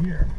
here.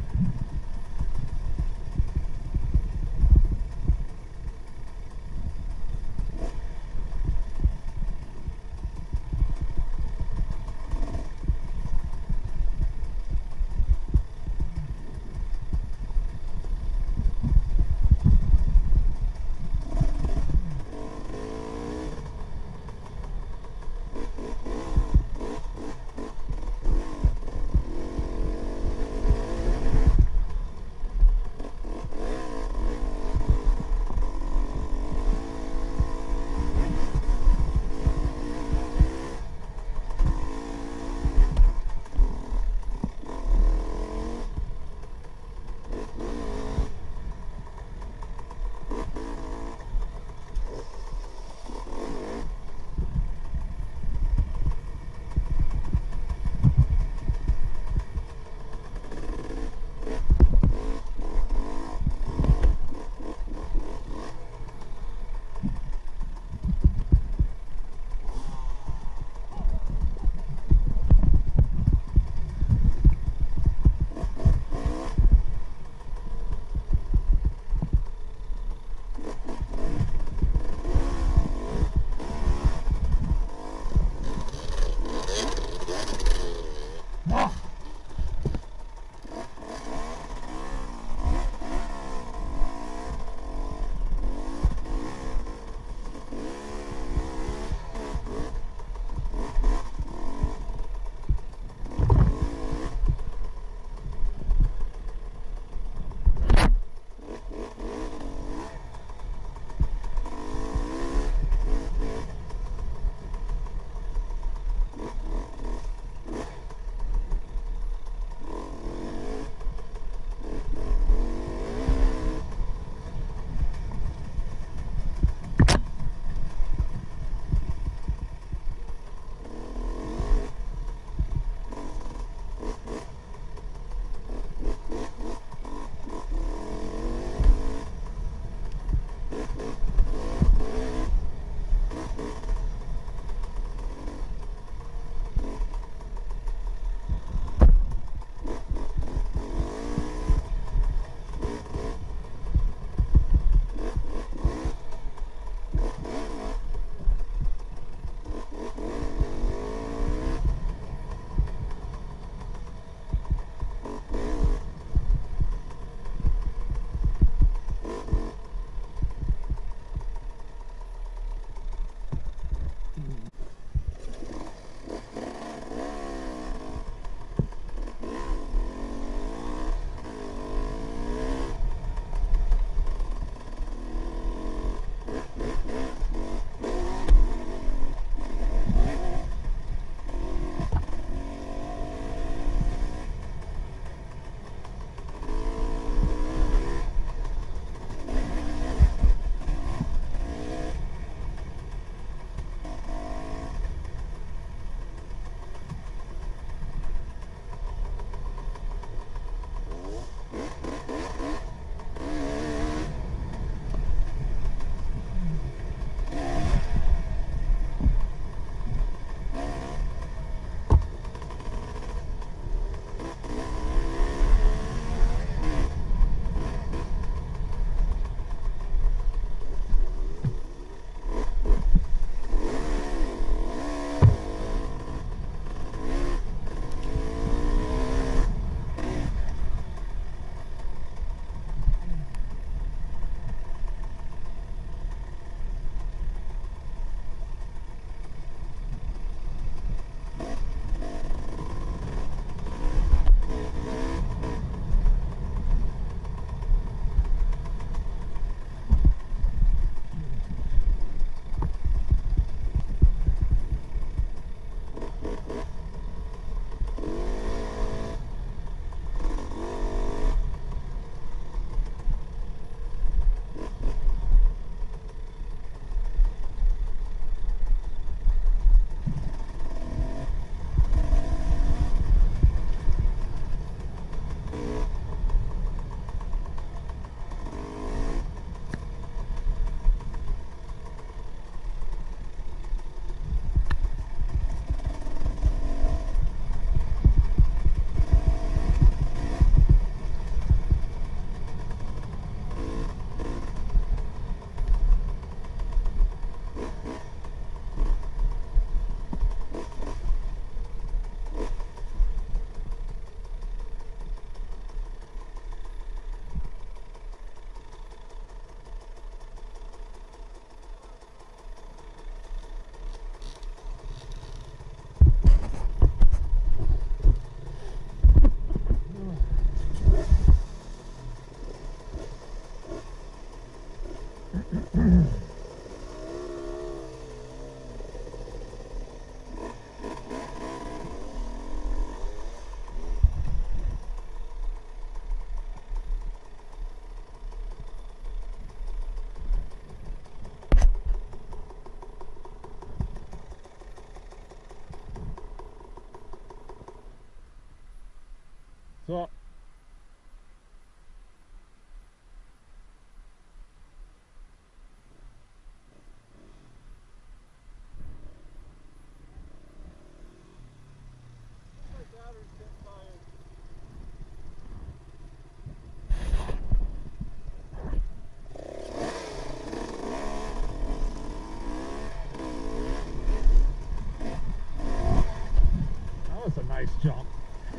nice jump.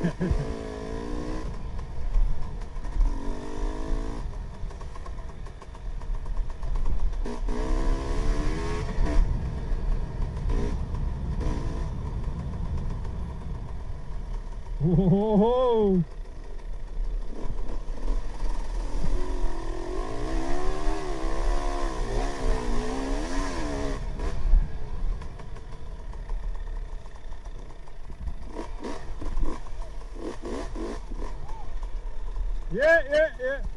Whoa. Yeah, yeah, yeah.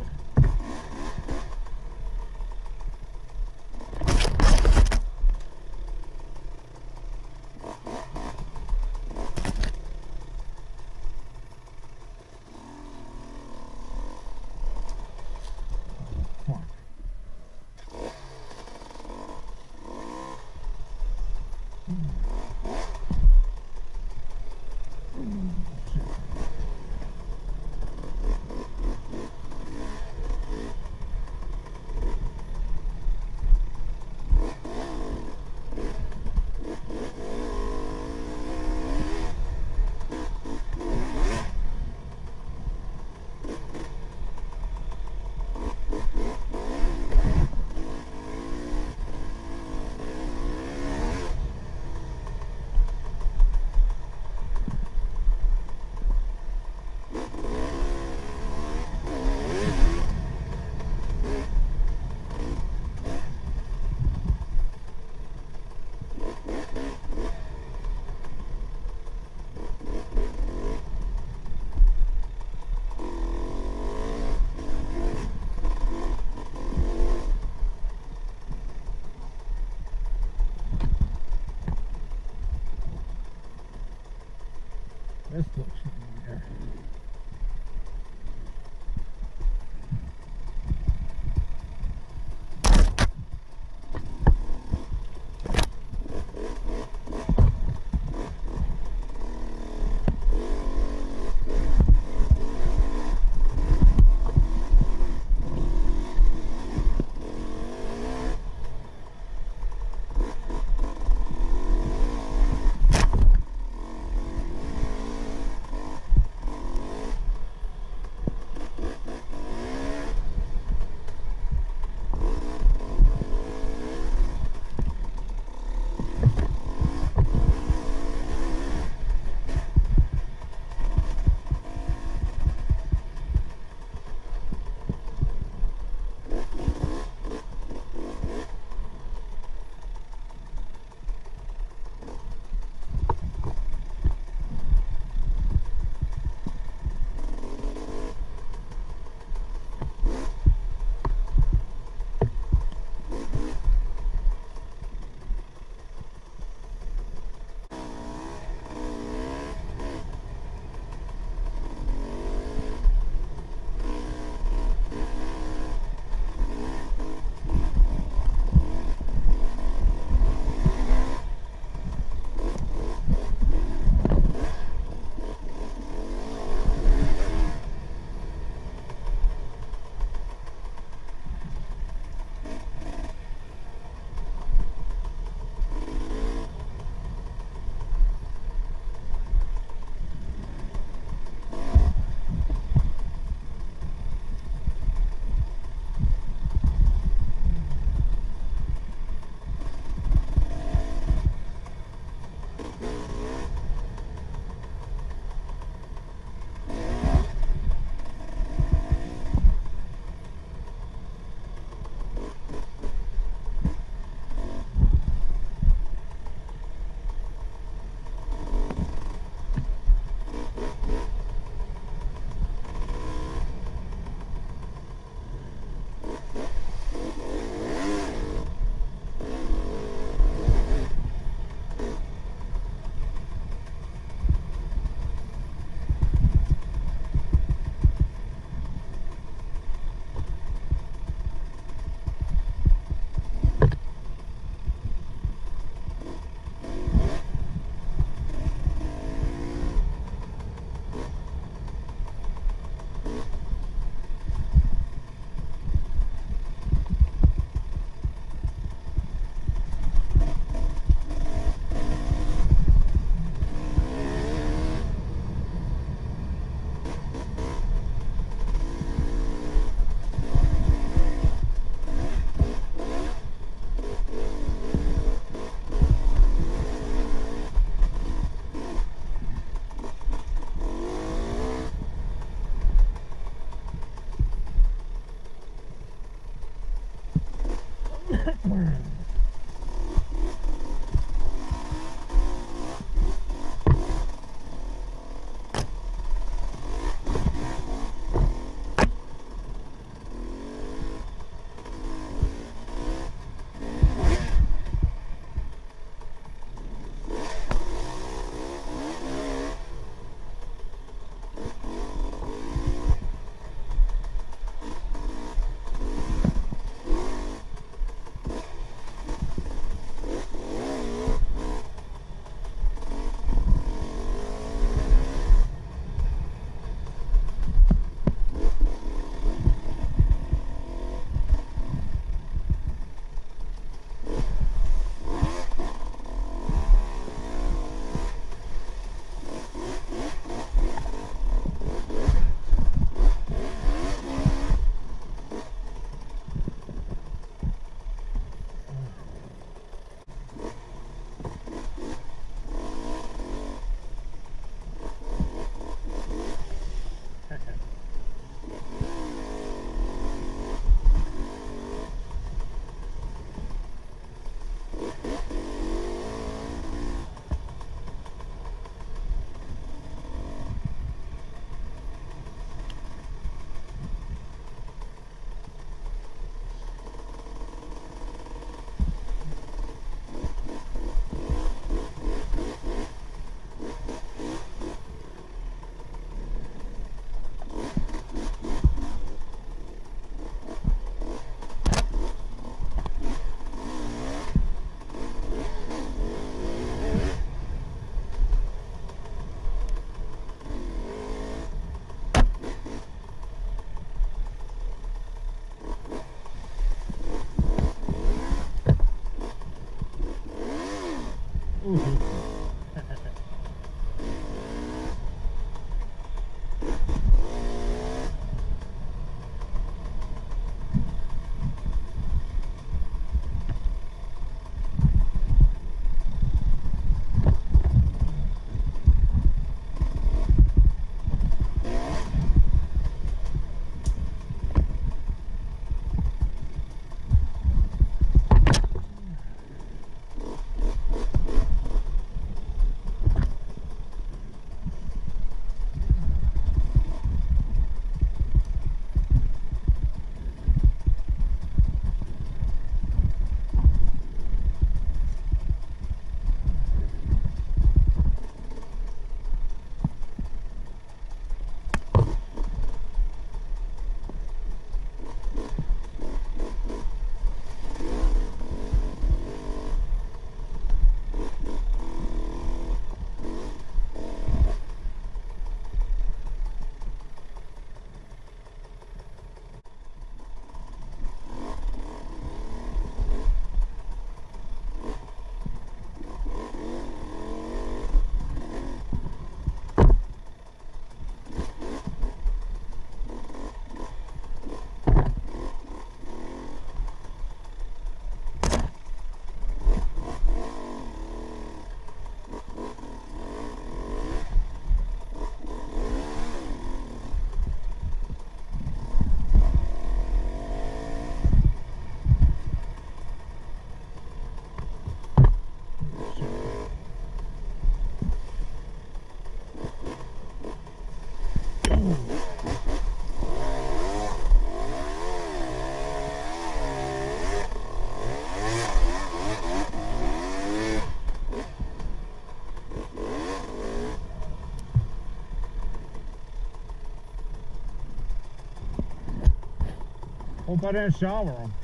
Hope I didn't shower them.